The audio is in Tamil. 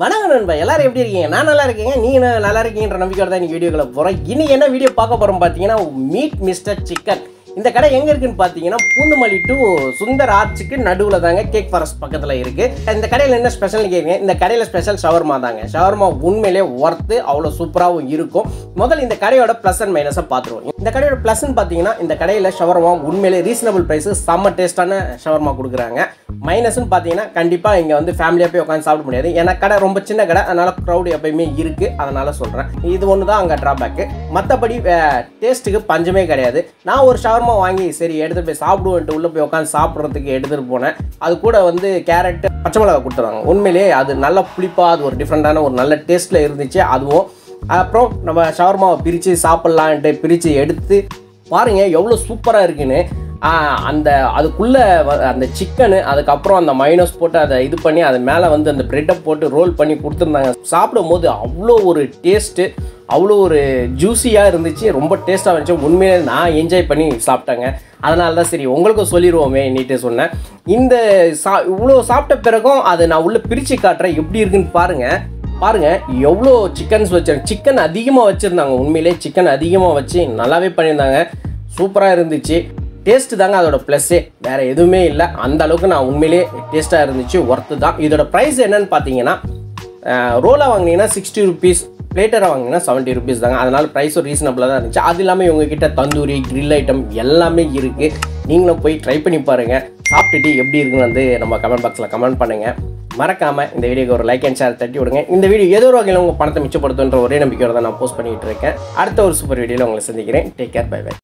வணக்கம் நண்பா எல்லாரும் எப்படி இருக்கீங்க? நான் நல்லா இருக்கீங்க நீங்கள் நல்லா இருக்கீங்கன்ற நம்பிக்கையோட தான் இன்னைக்கு வீடியோக்குள்ள போகிறோம் இன்னைக்கு என்ன வீடியோ பார்க்க போகிறோம் பார்த்தீங்கன்னா மீட் மிஸ்டர் சிக்கன் இந்த கடை எங்கே இருக்குன்னு பார்த்தீங்கன்னா பூந்தமல்லி டு சுந்தர் ஆர்ச்சுக்கு நடுவில் தாங்க கேக் ஃபாரஸ்ட் பக்கத்தில் இருக்குது இந்த கடையில் என்ன ஸ்பெஷல்னு கேட்குங்க இந்த கடையில் ஸ்பெஷல் ஷவர்மா தாங்க. ஷவர்மா உண்மையிலே ஒர்த்து அவ்வளோ சூப்பராகவும் இருக்கும். முதல்ல இந்த கடையோட ப்ளஸ் அண்ட் மைனஸை பார்த்துருவோம். இந்த கடையோட ப்ளஸ்ன்னு பார்த்தீங்கன்னா இந்த கடையில் ஷவர்மா உண்மையிலே ரீசனபிள் ப்ரைஸு செம்ம டேஸ்ட்டான ஷவர்மா கொடுக்குறாங்க. மைனஸ்னு பார்த்தீங்கன்னா கண்டிப்பாக இங்கே வந்து ஃபேமிலியாக போய் உட்காந்து சாப்பிட முடியாது. ஏன்னா கடை ரொம்ப சின்ன கடை அதனால் க்ரௌடு எப்பயுமே இருக்குது அதனால் சொல்கிறேன் இது ஒன்று தான் அங்கே ட்ராபேக்கு மற்றபடி டேஸ்ட்டுக்கு பஞ்சமே கிடையாது. நான் ஒரு ஷவர்மா வாங்கி சரி எடுத்துகிட்டு போய் சாப்பிடுவேன்ட்டு உள்ளே போய் உட்காந்து சாப்பிட்றதுக்கு எடுத்துகிட்டு போனேன். அது கூட வந்து கேரட் பச்சை மிளகா கொடுத்துருவாங்க. உண்மையிலேயே அது நல்ல புளிப்பாக அது ஒரு டிஃப்ரெண்ட்டான ஒரு நல்ல டேஸ்ட்டில் இருந்துச்சு. அதுவும் அப்புறம் நம்ம ஷவர்மாவை பிரித்து சாப்பிட்லான்ட்டு பிரித்து எடுத்து பாருங்கள் எவ்வளோ சூப்பராக இருக்குன்னு. அந்த அதுக்குள்ளே அந்த சிக்கனு அதுக்கப்புறம் அந்த மைனஸ் போட்டு அதை இது பண்ணி அது மேலே வந்து அந்த ப்ரெட்டை போட்டு ரோல் பண்ணி கொடுத்துருந்தாங்க. சாப்பிடும்போது அவ்வளோ ஒரு டேஸ்ட்டு அவ்வளோ ஒரு ஜூஸியாக இருந்துச்சு. ரொம்ப டேஸ்ட்டாக இருந்துச்சு. உண்மையிலே நான் என்ஜாய் பண்ணி சாப்பிட்டேங்க. அதனால தான் சரி உங்களுக்கும் சொல்லிடுவோமே நீட்டு சொன்னேன். இந்த சா இவ்வளோ சாப்பிட்ட பிறகும் அதை நான் உள்ளே பிரித்து காட்டுறேன். எப்படி இருக்குன்னு பாருங்கள் பாருங்க எவ்வளோ சிக்கன்ஸ் வச்சிருக்காங்க சிக்கன் அதிகமாக வச்சுருந்தாங்க. உண்மையிலே சிக்கன் அதிகமாக வச்சு நல்லாவே பண்ணியிருந்தாங்க. சூப்பராக இருந்துச்சு. டேஸ்ட்டு தாங்க அதோட ப்ளஸ்ஸே வேறு எதுவுமே இல்லை. அந்த அளவுக்கு நான் உண்மையிலே டேஸ்ட்டாக இருந்துச்சு. ஒர்த்து தான். இதோட ப்ரைஸ் என்னன்னு பார்த்தீங்கன்னா ரோலாக வாங்கினீங்கன்னா சிக்ஸ்டி ருபீஸ் பிளேட்டராக வாங்கினீங்கன்னா செவன்ட்டி ருபீஸ் தாங்க. அதனால் ப்ரைஸும் ரீசனபிளாக தான் இருந்துச்சு. அது இல்லாமல் இவங்ககிட்ட தந்தூரி க்ரில் ஐட்டம் எல்லாமே இருக்குது நீங்களும் போய் ட்ரை பண்ணி பாருங்கள் சாப்பிட்டுட்டு எப்படி இருக்குன்னு வந்து நம்ம கமெண்ட் பாக்ஸில் கமெண்ட் பண்ணுங்கள் மறக்காமல் இந்த வீடியோக்கு ஒரு லைக் அண்ட் ஷேர் தட்டி விடுங்க. இந்த வீடியோ ஏதோ ஒரு வகையில் உங்கள் பணத்தை மிச்சப்படுத்துன்ற ஒரே நம்பிக்கையோட தான் நான் போஸ்ட் பண்ணிகிட்டு இருக்கேன். அடுத்த ஒரு சூப்பர் வீடியோவில் உங்களை சந்திக்கிறேன். Take care bye by